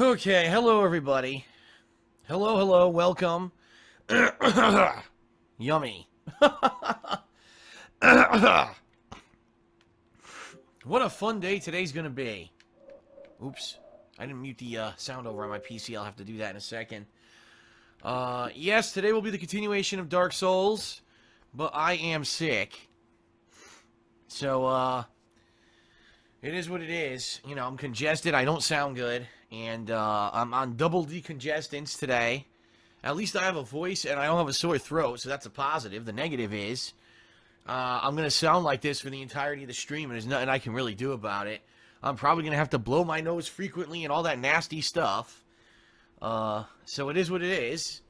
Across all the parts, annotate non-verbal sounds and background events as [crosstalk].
Okay, hello everybody. Hello, hello, welcome. [coughs] Yummy. [coughs] what a fun day today's gonna be. Oops. I didn't mute the uh, sound over on my PC. I'll have to do that in a second. Uh, yes, today will be the continuation of Dark Souls, but I am sick. So, uh, it is what it is. You know, I'm congested. I don't sound good. And uh, I'm on double decongestants today. At least I have a voice and I don't have a sore throat, so that's a positive. The negative is uh, I'm going to sound like this for the entirety of the stream, and there's nothing I can really do about it. I'm probably going to have to blow my nose frequently and all that nasty stuff. Uh, so it is what it is.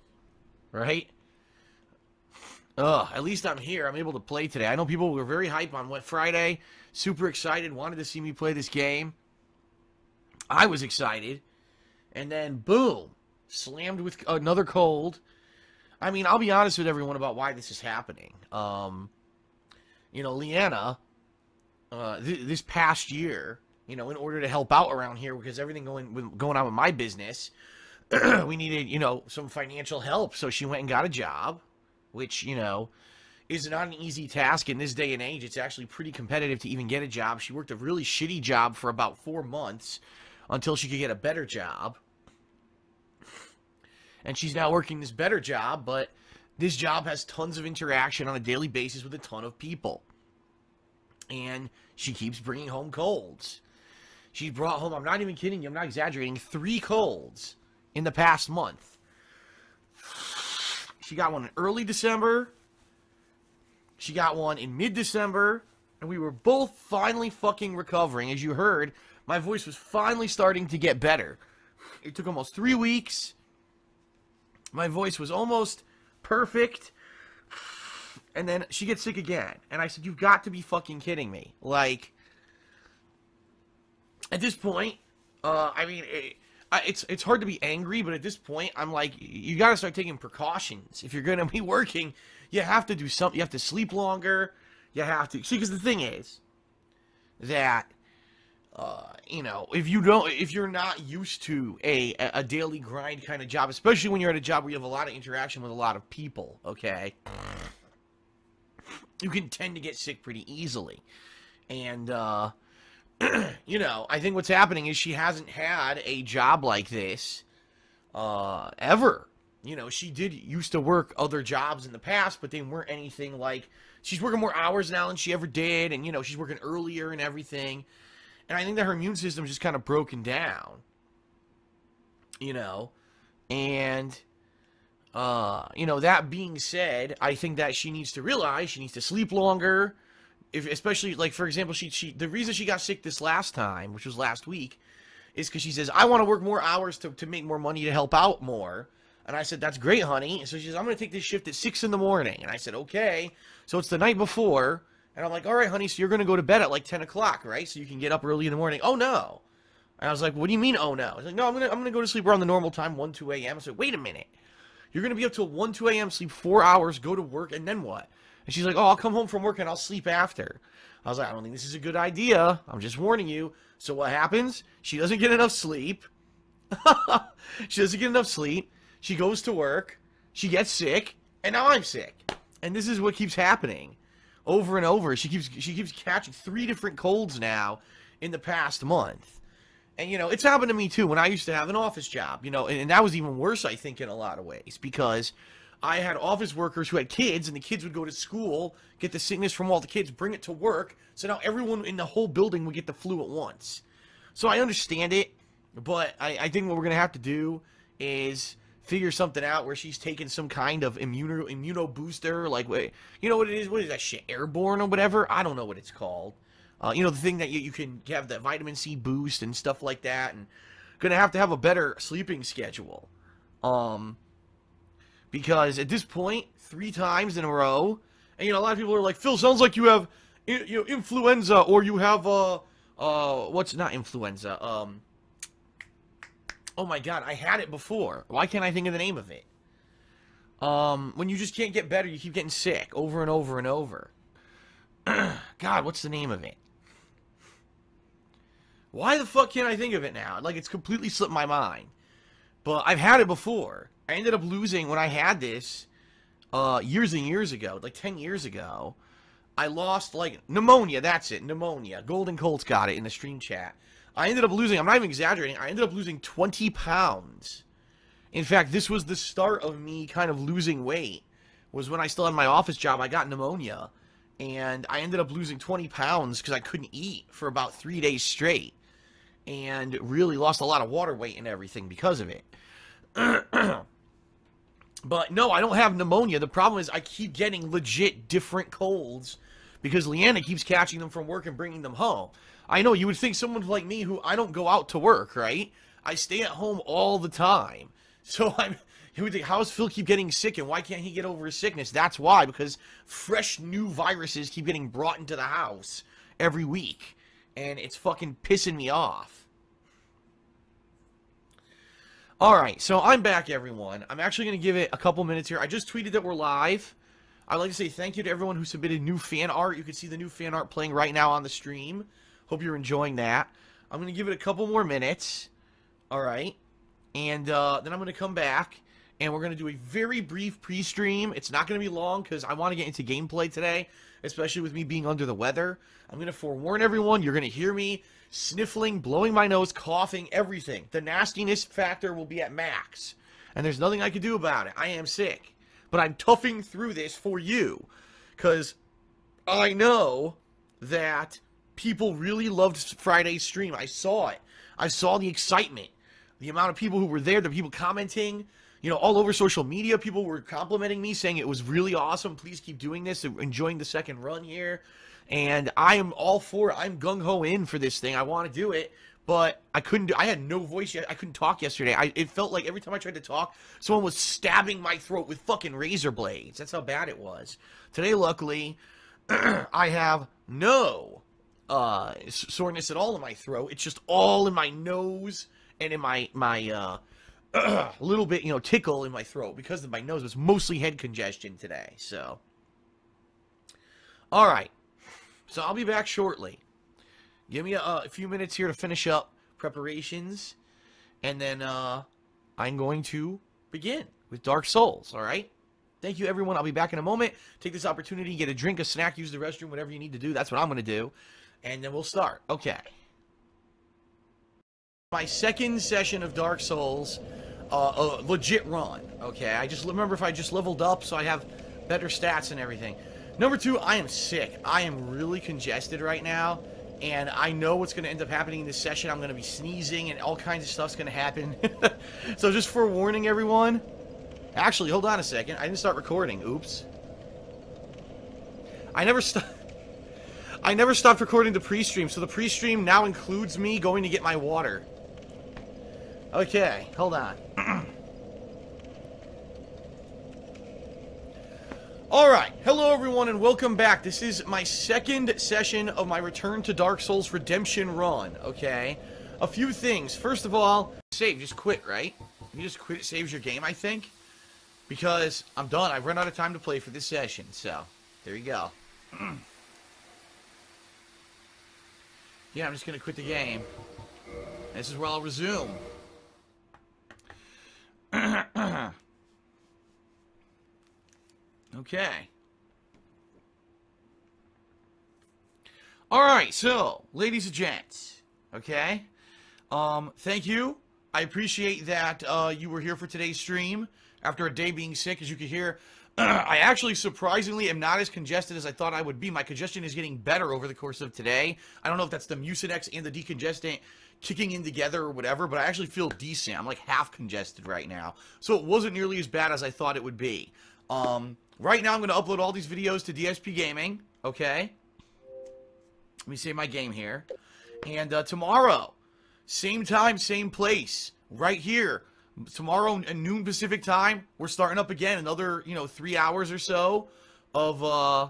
Right? Ugh, at least I'm here. I'm able to play today. I know people were very hype on what Friday. Super excited, wanted to see me play this game. I was excited. And then, boom, slammed with another cold. I mean, I'll be honest with everyone about why this is happening. Um, you know, Leanna, uh, th- this past year, you know, in order to help out around here because everything going going on with my business, [clears throat] we needed, you know, some financial help. So she went and got a job, which, you know, is not an easy task in this day and age. It's actually pretty competitive to even get a job. She worked a really shitty job for about four months until she could get a better job. And she's now working this better job, but this job has tons of interaction on a daily basis with a ton of people. And she keeps bringing home colds. She brought home, I'm not even kidding you, I'm not exaggerating, three colds in the past month. She got one in early December. She got one in mid December. And we were both finally fucking recovering. As you heard, my voice was finally starting to get better. It took almost three weeks. My voice was almost perfect. And then she gets sick again. And I said, You've got to be fucking kidding me. Like, at this point, uh, I mean, it, it's it's hard to be angry, but at this point, I'm like, you got to start taking precautions. If you're going to be [laughs] working, you have to do something. You have to sleep longer. You have to see because the thing is that uh, you know if you don't if you're not used to a a daily grind kind of job, especially when you're at a job where you have a lot of interaction with a lot of people, okay, you can tend to get sick pretty easily, and. uh [clears throat] you know, I think what's happening is she hasn't had a job like this uh, ever. You know, she did used to work other jobs in the past, but they weren't anything like she's working more hours now than she ever did, and you know, she's working earlier and everything. And I think that her immune system just kind of broken down. You know, and uh, you know, that being said, I think that she needs to realize she needs to sleep longer if especially like for example, she she the reason she got sick this last time, which was last week, is because she says I want to work more hours to to make more money to help out more. And I said, that's great, honey. And so she says, I'm going to take this shift at 6 in the morning. And I said, okay. So it's the night before. And I'm like, all right, honey, so you're going to go to bed at like 10 o'clock, right? So you can get up early in the morning. Oh, no. And I was like, what do you mean, oh, no? Was like, no, I'm going to I'm gonna go to sleep around the normal time, 1, 2 a.m. I said, wait a minute. You're going to be up till 1, 2 a.m., sleep four hours, go to work, and then what? And she's like, oh, I'll come home from work and I'll sleep after. I was like, I don't think this is a good idea. I'm just warning you. So what happens? She doesn't get enough sleep. [laughs] she doesn't get enough sleep. She goes to work. She gets sick, and now I'm sick. And this is what keeps happening over and over. She keeps she keeps catching three different colds now in the past month. And you know, it's happened to me too when I used to have an office job, you know, and, and that was even worse I think in a lot of ways because I had office workers who had kids, and the kids would go to school, get the sickness from all the kids, bring it to work. So now everyone in the whole building would get the flu at once. So I understand it, but I, I think what we're gonna have to do is figure something out where she's taking some kind of immuno immuno booster, like wait, you know what it is? What is that shit? Airborne or whatever? I don't know what it's called. Uh, you know the thing that you, you can have the vitamin C boost and stuff like that, and gonna have to have a better sleeping schedule. Um, because at this point, three times in a row, and you know a lot of people are like, Phil, sounds like you have you know influenza or you have uh uh what's not influenza um oh my god I had it before why can't I think of the name of it um when you just can't get better you keep getting sick over and over and over [clears throat] God what's the name of it Why the fuck can't I think of it now? Like, it's completely slipped my mind. But I've had it before. I ended up losing when I had this uh, years and years ago, like 10 years ago. I lost, like, pneumonia. That's it. Pneumonia. Golden Colts got it in the stream chat. I ended up losing, I'm not even exaggerating, I ended up losing 20 pounds. In fact, this was the start of me kind of losing weight. Was when I still had my office job, I got pneumonia. And I ended up losing 20 pounds because I couldn't eat for about three days straight. And really lost a lot of water weight and everything because of it. [clears throat] but no, I don't have pneumonia. The problem is I keep getting legit different colds because Leanna keeps catching them from work and bringing them home. I know you would think someone like me who I don't go out to work, right? I stay at home all the time. [laughs] So I'm you would think, how does Phil keep getting sick and why can't he get over his sickness? That's why, because fresh new viruses keep getting brought into the house every week. And it's fucking pissing me off. Alright, so I'm back, everyone. I'm actually going to give it a couple minutes here. I just tweeted that we're live. I'd like to say thank you to everyone who submitted new fan art. You can see the new fan art playing right now on the stream. Hope you're enjoying that. I'm going to give it a couple more minutes. All right. And uh, then I'm going to come back and we're going to do a very brief pre-stream. It's not going to be long because I want to get into gameplay today, especially with me being under the weather. I'm going to forewarn everyone, you're going to hear me sniffling, blowing my nose, coughing, everything. The nastiness factor will be at max. And there's nothing I can do about it. I am sick but I'm toughing through this for you because I know that people really loved Friday's stream. I saw it. I saw the excitement, the amount of people who were there, the people commenting, you know, all over social media. People were complimenting me, saying it was really awesome. Please keep doing this. Enjoying the second run here. And I am all for it. I'm gung ho in for this thing. I want to do it but I couldn't do, I had no voice yet. I couldn't talk yesterday. I, it felt like every time I tried to talk, someone was stabbing my throat with fucking razor blades. That's how bad it was. Today, luckily, [clears throat] I have no uh, soreness at all in my throat. It's just all in my nose and in my my uh, [clears throat] little bit, you know, tickle in my throat because of my nose. It's mostly head congestion today. So, all right. So I'll be back shortly. Give me a, a, few minutes here to finish up preparations, and then uh, I'm going to begin with Dark Souls, all right? Thank you, everyone. I'll be back in a moment. Take this opportunity, get a drink, a snack, use the restroom, whatever you need to do. That's what I'm going to do. And then we'll start. Okay. My second session of Dark Souls, uh, a legit run, okay? I just remember if I just leveled up so I have better stats and everything. Number two, I am sick. I am really congested right now and I know what's going to end up happening in this session. I'm going to be sneezing, and all kinds of stuff's going to happen. [laughs] so just forewarning everyone. Actually, hold on a second. I didn't start recording. Oops. I never stopped. [laughs] I never stopped recording the pre-stream, so the pre-stream now includes me going to get my water. Okay, hold on. [clears throat] Alright, hello everyone and welcome back. This is my second session of my Return to Dark Souls Redemption run, okay? A few things. First of all, save, just quit, right? You just quit, it saves your game, I think. Because I'm done. I've run out of time to play for this session, so there you go. [clears throat] yeah, I'm just gonna quit the game. This is where I'll resume. [clears throat] Okay. All right, so, ladies and gents, okay? Um, thank you. I appreciate that uh, you were here for today's stream after a day being sick. As you can hear, I actually surprisingly am not as congested as I thought I would be. My congestion is getting better over the course of today. I don't know if that's the Mucinex and the decongestant kicking in together or whatever, but I actually feel decent. I'm like half congested right now. So it wasn't nearly as bad as I thought it would be. Um, Right now, I'm going to upload all these videos to DSP Gaming, okay? Let me save my game here. And uh, tomorrow, same time, same place, right here. Tomorrow at noon Pacific time, we're starting up again. Another, you know, three hours or so of uh,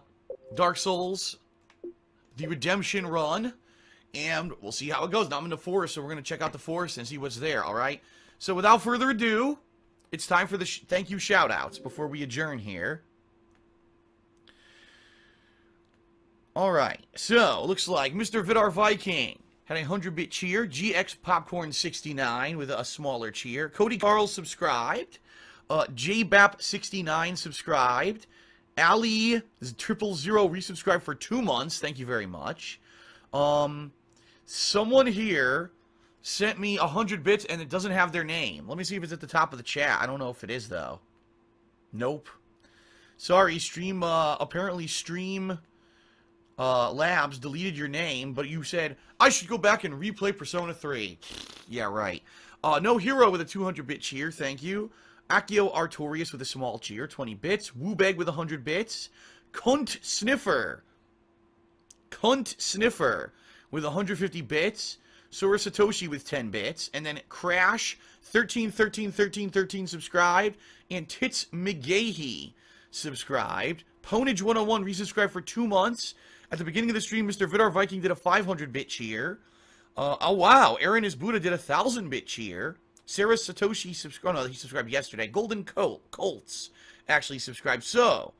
Dark Souls, the Redemption run. And we'll see how it goes. Now I'm in the forest, so we're going to check out the forest and see what's there, all right? So without further ado, it's time for the thank you shout-outs before we adjourn here. All right, so looks like Mr. Vidar Viking had a 100 bit cheer. GX Popcorn 69 with a smaller cheer. Cody Carl subscribed. Uh, JBAP 69 subscribed. Ali triple zero resubscribed for two months. Thank you very much. Um, someone here sent me a hundred bits and it doesn't have their name. Let me see if it's at the top of the chat. I don't know if it is though. Nope. Sorry, Stream. Uh, apparently, Stream uh, Labs deleted your name, but you said I should go back and replay Persona 3. [sighs] Yeah, right. Uh, no hero with a 200 bit cheer. Thank you. Akio Artorius with a small cheer, 20 bits. Woobeg with 100 bits. Cunt Sniffer. Cunt Sniffer with 150 bits. Sora Satoshi with 10 bits. And then Crash, 13, 13, 13, 13 subscribed. And Tits McGahee subscribed. Ponage 101 resubscribed for two months. At the beginning of the stream, Mr. Vidar Viking did a 500 bit cheer. Uh, oh, wow. Aaron is Buddha did a 1,000 bit cheer. Sarah Satoshi subscribed. Oh, no, he subscribed yesterday. Golden Colt, Colts actually subscribed. So,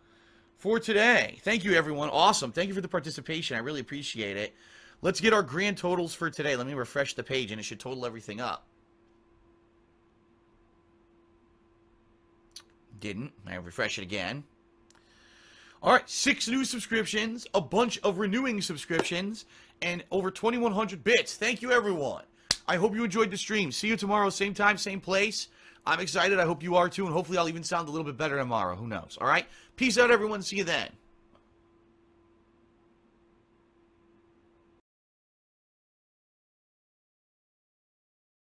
for today, thank you, everyone. Awesome. Thank you for the participation. I really appreciate it. Let's get our grand totals for today. Let me refresh the page, and it should total everything up. Didn't. I refresh it again. All right, six new subscriptions, a bunch of renewing subscriptions, and over 2,100 bits. Thank you, everyone. I hope you enjoyed the stream. See you tomorrow, same time, same place. I'm excited. I hope you are too, and hopefully I'll even sound a little bit better tomorrow. Who knows? All right? Peace out, everyone. See you then.